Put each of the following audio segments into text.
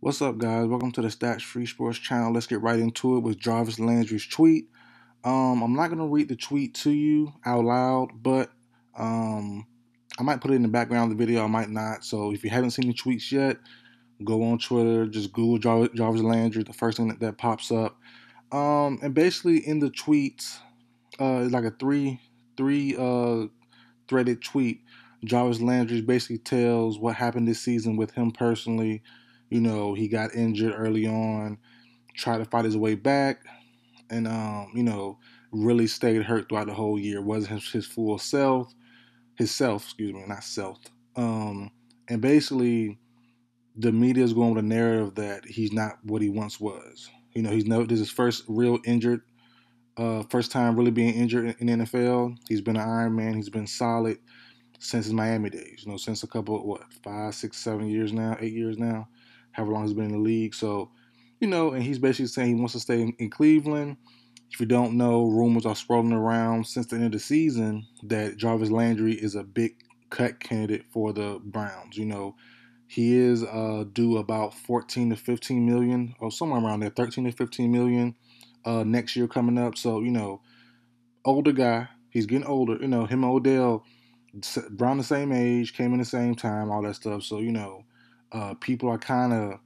What's up, guys? Welcome to the Stats Free Sports channel. Let's get right into it with Jarvis Landry's tweet. Um, I'm not gonna read the tweet to you out loud, but um, I might put it in the background of the video. I might not. So if you haven't seen the tweets yet, go on Twitter. Just Google Jarvis, Jarvis Landry. The first thing that, that pops up. Um, and basically in the tweets, uh, it's like a three three uh threaded tweet. Jarvis Landry basically tells what happened this season with him personally you know, he got injured early on, tried to fight his way back, and um, you know, really stayed hurt throughout the whole year. wasn't his, his full self, his self, excuse me, not self. Um, and basically, the media is going with a narrative that he's not what he once was. You know, he's no this is his first real injured, uh, first time really being injured in, in NFL. He's been an Iron Man. He's been solid since his Miami days. You know, since a couple what five, six, seven years now, eight years now however long he's been in the league. So, you know, and he's basically saying he wants to stay in, in Cleveland. If you don't know, rumors are swirling around since the end of the season that Jarvis Landry is a big cut candidate for the Browns. You know, he is uh, due about 14 to 15 million, or somewhere around there, 13 to 15 million uh, next year coming up. So, you know, older guy, he's getting older. You know, him and Odell, around the same age, came in the same time, all that stuff. So, you know, uh, people are kind of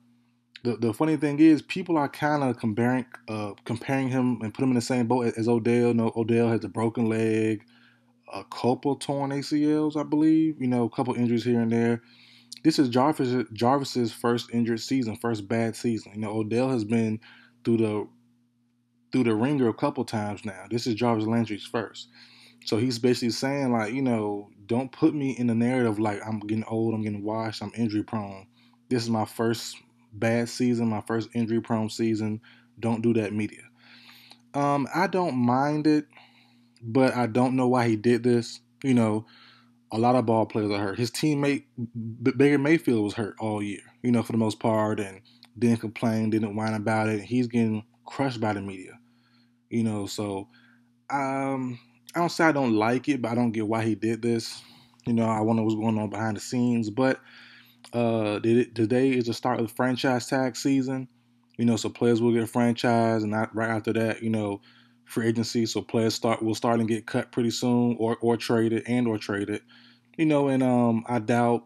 the, the funny thing is people are kind of comparing uh, comparing him and put him in the same boat as Odell. No, Odell has a broken leg, a couple torn ACLs, I believe. You know, a couple injuries here and there. This is Jarvis Jarvis's first injured season, first bad season. You know, Odell has been through the through the ringer a couple times now. This is Jarvis Landry's first. So he's basically saying like, you know, don't put me in the narrative like I'm getting old, I'm getting washed, I'm injury prone. This is my first bad season, my first injury prone season. Don't do that, media. Um, I don't mind it, but I don't know why he did this. You know, a lot of ball players are hurt. His teammate Baker Mayfield was hurt all year, you know, for the most part, and didn't complain, didn't whine about it. He's getting crushed by the media, you know. So, um, I don't say I don't like it, but I don't get why he did this. You know, I wonder what's going on behind the scenes, but uh, today is the start of the franchise tag season. You know, so players will get franchised, and not right after that, you know, free agency. So players start will start and get cut pretty soon, or or traded and or traded. You know, and um, I doubt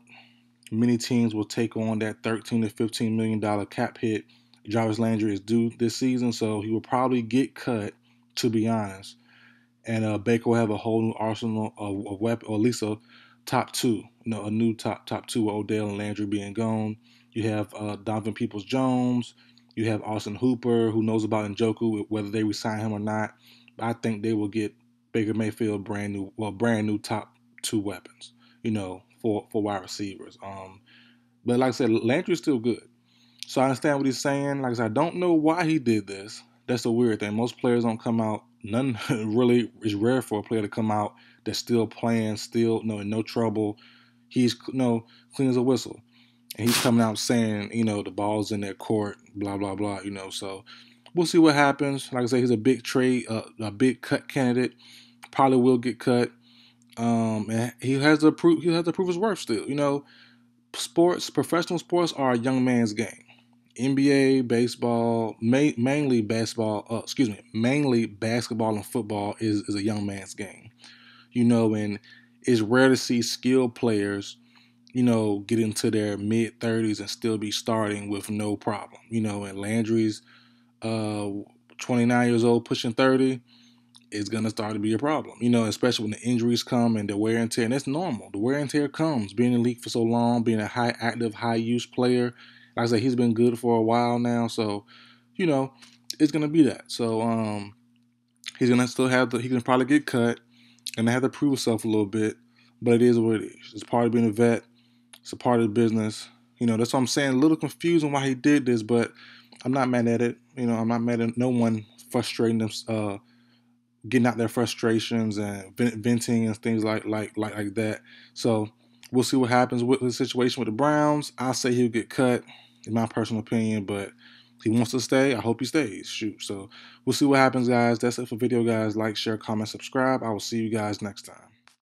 many teams will take on that 13 to 15 million dollar cap hit Jarvis Landry is due this season. So he will probably get cut, to be honest. And uh, Baker will have a whole new arsenal of, of weapon, or at least a top two, you know, a new top top two, Odell and Landry being gone. You have uh, Donovan Peoples Jones. You have Austin Hooper, who knows about Njoku, whether they resign him or not. I think they will get Baker Mayfield brand new, well, brand new top two weapons, you know, for for wide receivers. Um, but like I said, Landry's still good. So I understand what he's saying. Like I said, I don't know why he did this. That's the weird thing. Most players don't come out. None really is rare for a player to come out that's still playing, still no in no trouble. He's you no know, clean as a whistle, and he's coming out saying, you know, the ball's in their court, blah blah blah. You know, so we'll see what happens. Like I say, he's a big trade, uh, a big cut candidate. Probably will get cut. Um, and he has to prove he has to prove his worth still. You know, sports, professional sports are a young man's game. NBA, baseball, ma- mainly basketball. Uh, excuse me, mainly basketball and football is is a young man's game you know, and it's rare to see skilled players, you know, get into their mid 30s and still be starting with no problem, you know, and Landry's uh, 29 years old, pushing 30 is going to start to be a problem, you know, especially when the injuries come and the wear and tear. And that's normal. The wear and tear comes. Being in the league for so long, being a high active, high use player. Like I said, he's been good for a while now. So, you know, it's going to be that. So, um, he's going to still have the, he can probably get cut and have to prove himself a little bit, but it is what it is. It's part of being a vet. It's a part of the business. You know, that's what I'm saying. A little confusing why he did this, but I'm not mad at it. You know, I'm not mad at no one frustrating them, uh, getting out their frustrations and venting and things like like like like that. So we'll see what happens with the situation with the Browns. I say he'll get cut, in my personal opinion, but he wants to stay. I hope he stays. Shoot. So we'll see what happens, guys. That's it for video, guys. Like, share, comment, subscribe. I will see you guys next time.